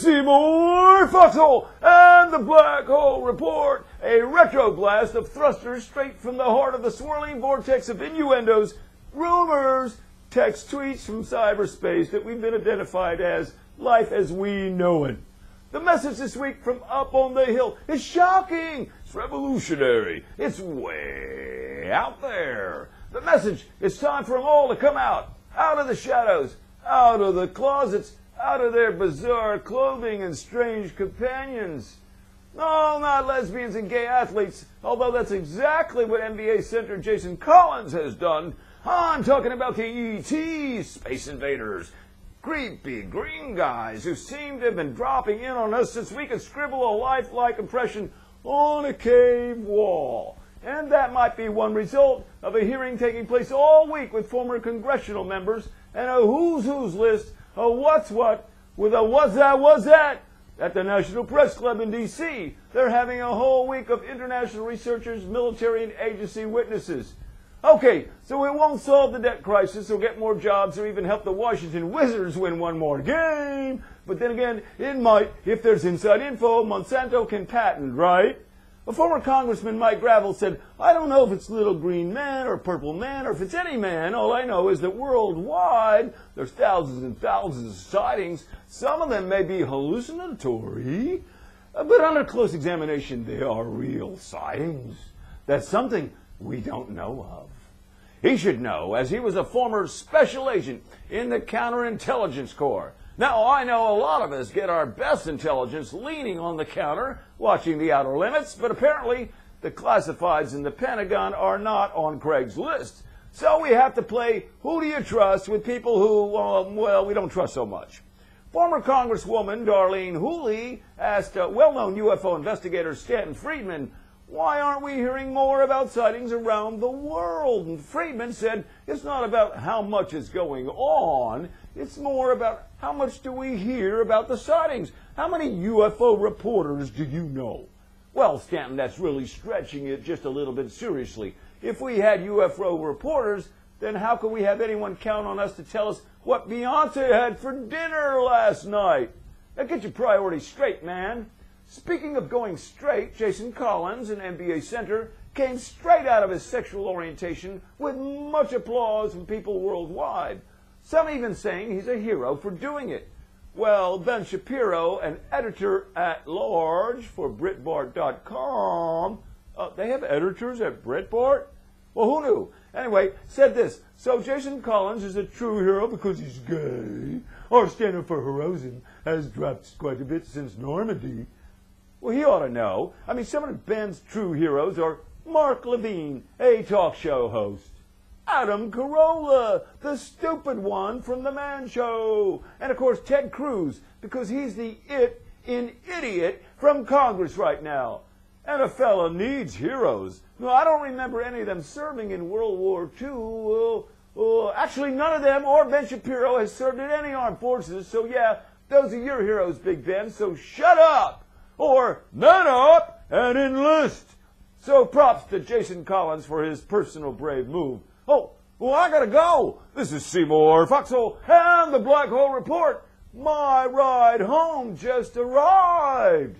Seymore Foxhole and the Black Hole Report, a retro blast of thrusters straight from the heart of the swirling vortex of innuendos, rumors, text tweets from cyberspace that we've been identified as life as we know it. The message this week from up on the hill is shocking. It's revolutionary. It's way out there. The message it's time for them all to come out, out of the shadows, out of the closets, out of their bizarre clothing and strange companions. No, not lesbians and gay athletes, although that's exactly what NBA center Jason Collins has done. I'm talking about the ET Space Invaders, creepy green guys who seem to have been dropping in on us since we could scribble a lifelike impression on a cave wall. And that might be one result of a hearing taking place all week with former congressional members and a who's who's list of what's what with a what's that, what's that at the National Press Club in D.C. They're having a whole week of international researchers, military, and agency witnesses. Okay, so it won't solve the debt crisis or get more jobs or even help the Washington Wizards win one more game. But then again, it might if there's inside info Monsanto can patent, right? A former Congressman, Mike Gravel, said, I don't know if it's Little Green Man or Purple Man or if it's any man. All I know is that worldwide there's thousands and thousands of sightings. Some of them may be hallucinatory, uh, but under close examination, they are real sightings. That's something we don't know of. He should know, as he was a former special agent in the Counterintelligence Corps. Now, I know a lot of us get our best intelligence leaning on the counter, watching the outer limits, but apparently the classifieds in the Pentagon are not on Craig's list. So we have to play who do you trust with people who, um, well, we don't trust so much. Former Congresswoman Darlene Hooley asked uh, well-known UFO investigator Stanton Friedman, why aren't we hearing more about sightings around the world? And Friedman said, it's not about how much is going on, it's more about how much do we hear about the sightings? How many UFO reporters do you know? Well, Stanton, that's really stretching it just a little bit seriously. If we had UFO reporters, then how could we have anyone count on us to tell us what Beyonce had for dinner last night? Now get your priorities straight, man. Speaking of going straight, Jason Collins, an NBA center, came straight out of his sexual orientation with much applause from people worldwide. Some even saying he's a hero for doing it. Well, Ben Shapiro, an editor at large for Breitbart.com, uh, they have editors at Breitbart? Well, who knew? Anyway, said this. So Jason Collins is a true hero because he's gay. Our standard for heroism has dropped quite a bit since Normandy. Well, he ought to know. I mean, some of Ben's true heroes are Mark Levine, a talk show host. Adam Carolla, the stupid one from The Man Show. And of course, Ted Cruz, because he's the it in idiot from Congress right now. And a fella needs heroes. No, I don't remember any of them serving in World War II. Actually, none of them or Ben Shapiro has served in any armed forces. So, yeah, those are your heroes, Big Ben. So shut up! Or man up and enlist! So props to Jason Collins for his personal brave move. Oh, well, I gotta go. This is Seymore Foxhole and the Black Hole Report. My ride home just arrived.